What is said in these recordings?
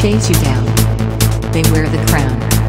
chase you down. They wear the crown.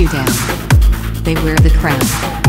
You. Down. They wear the crown.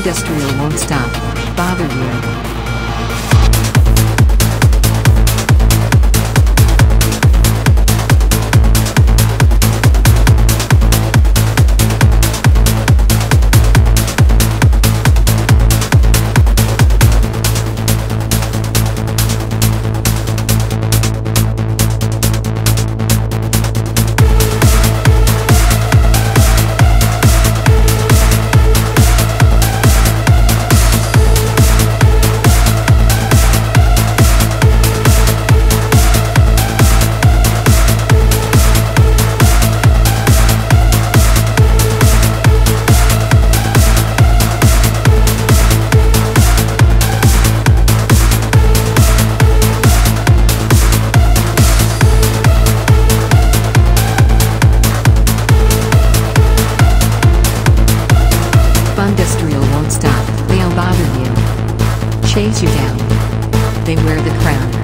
Fundustrial won't stop. Bother you. Chase you down. They wear the crown.